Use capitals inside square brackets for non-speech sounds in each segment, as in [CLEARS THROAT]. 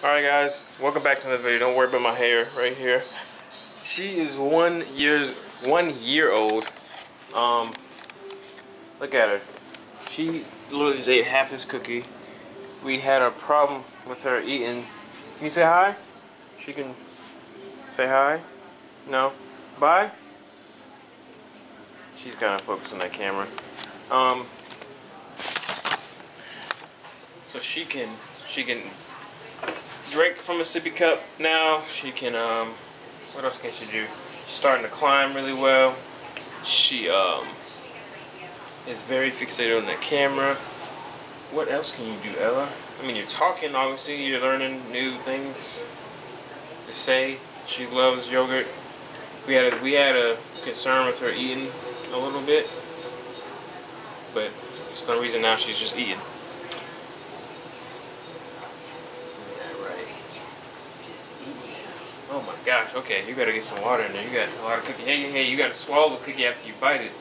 Alright guys, welcome back to the video. Don't worry about my hair right here. She is one years one year old. Um look at her. She literally just ate half this cookie. We had a problem with her eating. Can you say hi? She can say hi? No? Bye? She's kinda focused on that camera. Um so she can she can drink from a sippy cup now. She can, um, what else can she do? She's starting to climb really well. She, um, is very fixated on the camera. What else can you do, Ella? I mean, you're talking, obviously. You're learning new things to say. She loves yogurt. We had a, we had a concern with her eating a little bit. But for some reason now she's just eating. Oh my gosh, okay, you gotta get some water in there. You got a lot of cookie. Hey, hey, hey, you gotta swallow the cookie after you bite it.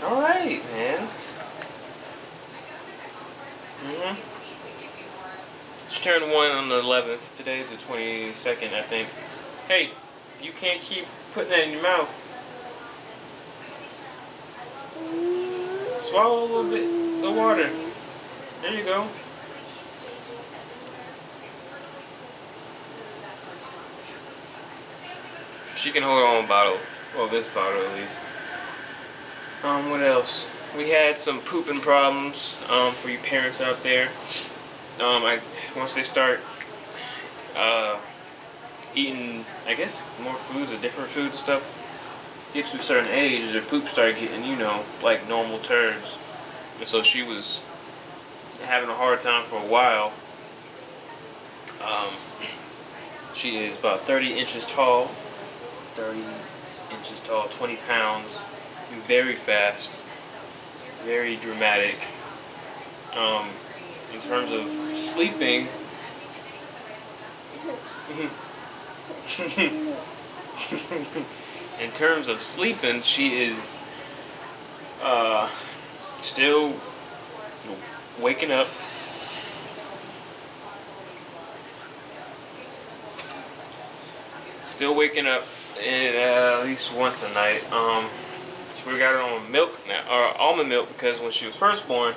Alright, man. Mm-hmm. She turned one on the 11th. Today's the 22nd, I think. Hey, you can't keep putting that in your mouth. Swallow a little bit of the water. There you go. She can hold her own bottle. Well, this bottle at least. Um, what else? We had some pooping problems um, for you parents out there. Um, I once they start uh, eating, I guess, more foods or different foods and stuff, get to a certain age, their poop start getting, you know, like normal turds. And so she was having a hard time for a while. Um, she is about 30 inches tall. 30 inches tall, 20 pounds, very fast, very dramatic. Um, in terms of sleeping, [LAUGHS] in terms of sleeping, she is uh, still waking up. Still waking up uh, at least once a night. Um, we got her on milk now, or almond milk, because when she was first born,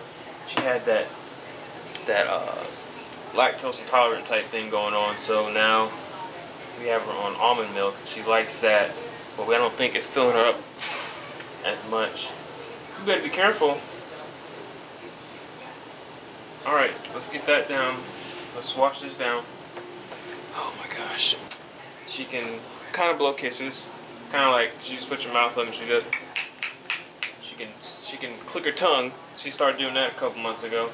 she had that that uh, lactose intolerant type thing going on. So now we have her on almond milk. She likes that, but we don't think it's filling her up as much. You better be careful. All right, let's get that down. Let's wash this down. Oh my gosh. She can kind of blow kisses, kind of like she just puts her mouth up and she does. She can she can click her tongue. She started doing that a couple months ago.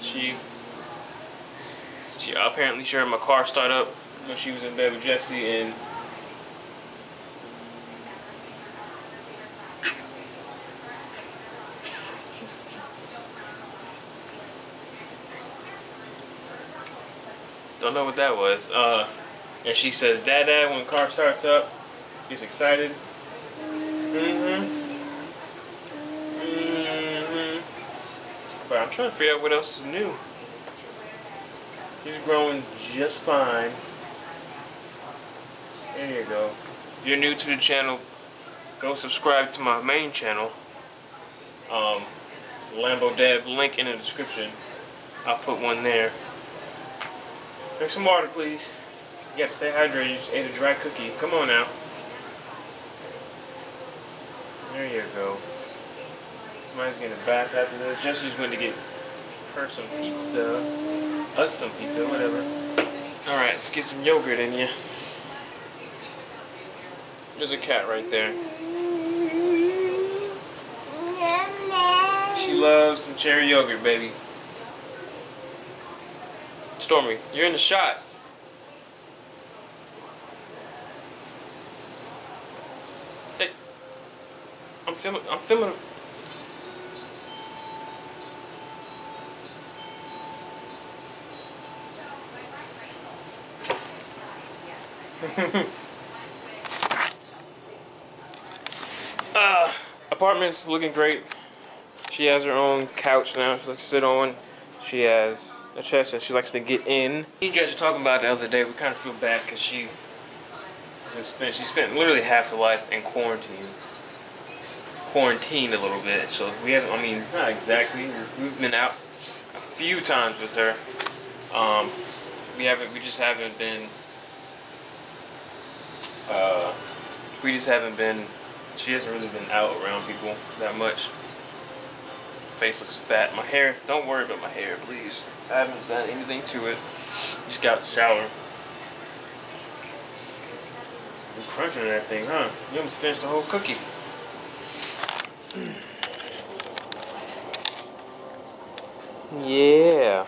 She she apparently heard my car start up when she was in bed with Jesse and I don't know what that was. Uh, and she says, Dad, Dad, when the car starts up, gets excited. Mm-hmm. Mm-hmm. But I'm trying to figure out what else is new. She's growing just fine. There you go. If you're new to the channel, go subscribe to my main channel. Um, Lambo Dad link in the description. I'll put one there. Drink some water, please. You gotta stay hydrated. You just ate a dry cookie. Come on now. There you go. Somebody's getting a bath after this. Jesse's going to get her some pizza. Us some pizza, whatever. Alright, let's get some yogurt in you. There's a cat right there. She loves some cherry yogurt, baby. Stormy, you're in the shot. Hey, I'm filming. I'm filming. uh, [LAUGHS] apartment's looking great. She has her own couch now she to sit on. She has a chest that she likes to get in. You guys were talking about the other day. We kind of feel bad because she spent she spent literally half her life in quarantine. Quarantined a little bit, so we haven't. I mean, not exactly. We've been out a few times with her. Um, we haven't. We just haven't been. Uh, we just haven't been. She hasn't really been out around people that much. Face looks fat. My hair. Don't worry about my hair, please. I haven't done anything to it. Just got the shower. You're crunching that thing, huh? You almost finished the whole cookie. Yeah.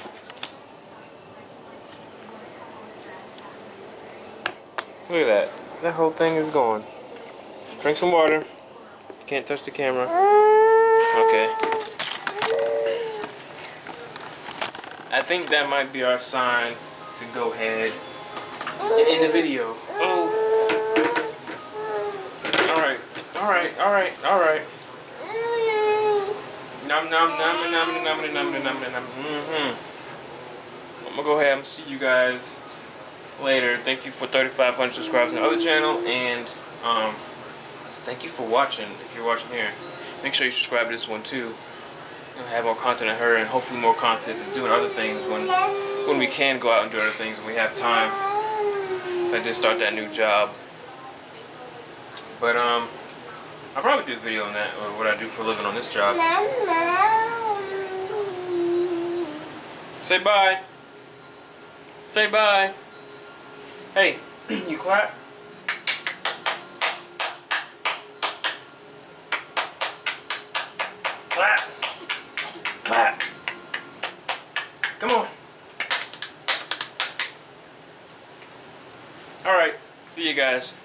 Look at that. That whole thing is gone. Drink some water. Can't touch the camera. Okay. I think that might be our sign to go ahead and end the video. Oh. Alright. Alright. Alright. Alright. Nom nom nom nom nom nom nom nom nom. Mm-hmm. I'm gonna go ahead and see you guys later. Thank you for 3,500 subscribers on the other channel, and um, thank you for watching. If you're watching here, make sure you subscribe to this one too. Have more content of her, and hopefully more content of doing other things when when we can go out and do other things and we have time. I did start that new job, but um, I'll probably do a video on that or what I do for a living on this job. Say bye. Say bye. Hey, [CLEARS THROAT] you? Clap. Guys.